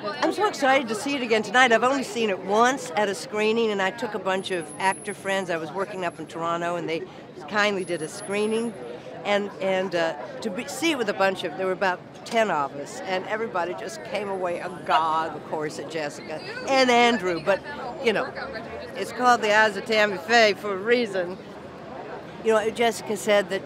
I'm so excited to see it again tonight. I've only seen it once at a screening, and I took a bunch of actor friends. I was working up in Toronto, and they kindly did a screening. And, and uh, to be, see it with a bunch of, there were about 10 of us, and everybody just came away agog, of course, at Jessica and Andrew. But, you know, it's called The Eyes of Tammy Faye for a reason. You know, Jessica said that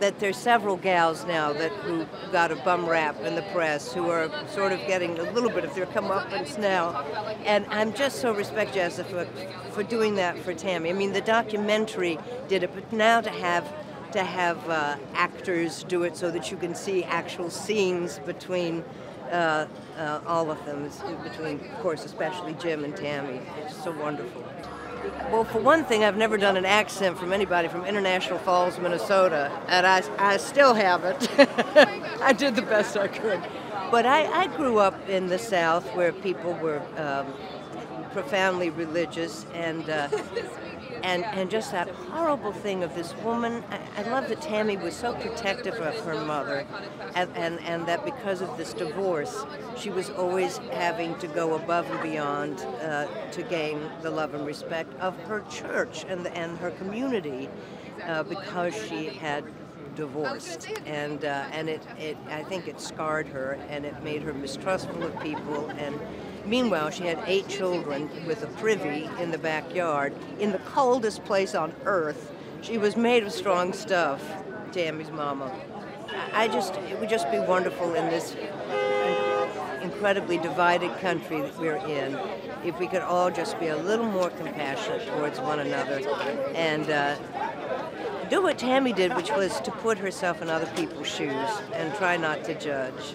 that there's several gals now that who got a bum rap in the press who are sort of getting a little bit of their comeuppance now, and I'm just so respect Jessica for, for doing that for Tammy. I mean, the documentary did it, but now to have to have uh, actors do it so that you can see actual scenes between uh, uh, all of them, between, of course, especially Jim and Tammy. It's so wonderful. Well, for one thing, I've never done an accent from anybody from International Falls, Minnesota, and I, I still haven't. I did the best I could. But I, I grew up in the South where people were um, profoundly religious and uh, and and just that horrible thing of this woman. I, I, love that Tammy was so protective of her mother, and, and and that because of this divorce, she was always having to go above and beyond uh, to gain the love and respect of her church and and her community, uh, because she had divorced, and uh, and it, it I think it scarred her, and it made her mistrustful of people and Meanwhile, she had eight children with a privy in the backyard in the coldest place on earth. She was made of strong stuff, Tammy's mama. I just, it would just be wonderful in this incredibly divided country that we're in if we could all just be a little more compassionate towards one another and uh, do what Tammy did, which was to put herself in other people's shoes and try not to judge.